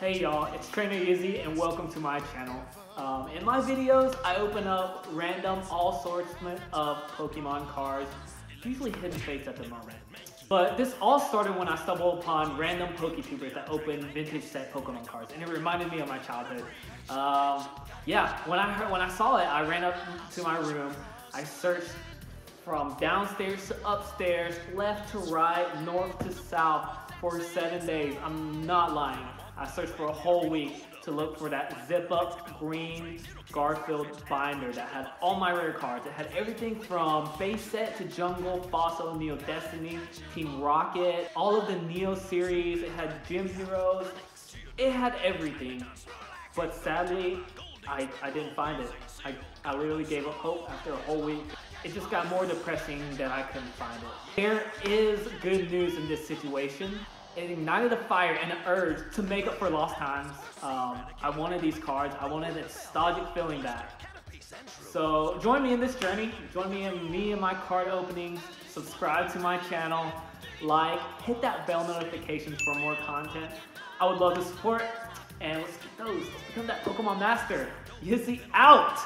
Hey y'all, it's Trainer Yizzy and welcome to my channel. Um, in my videos, I open up random all sorts of Pokemon cards, usually hidden fates at the moment. But this all started when I stumbled upon random PokeTubers that open vintage set Pokemon cards, and it reminded me of my childhood. Um, yeah, when I heard, when I saw it, I ran up to my room. I searched from downstairs to upstairs, left to right, north to south for seven days. I'm not lying. I searched for a whole week to look for that zip up green Garfield binder that had all my rare cards. It had everything from base set to jungle, fossil, Neo Destiny, Team Rocket, all of the Neo series. It had Gym Heroes. It had everything. But sadly, I, I didn't find it. I, I literally gave up hope after a whole week. It just got more depressing that I couldn't find it. There is good news in this situation. It ignited a fire and an urge to make up for lost times. Um, I wanted these cards. I wanted a nostalgic feeling back. So join me in this journey. Join me in me and my card openings. Subscribe to my channel. Like, hit that bell notification for more content. I would love the support. And let's get those. Let's become that Pokemon Master. Yizzy out!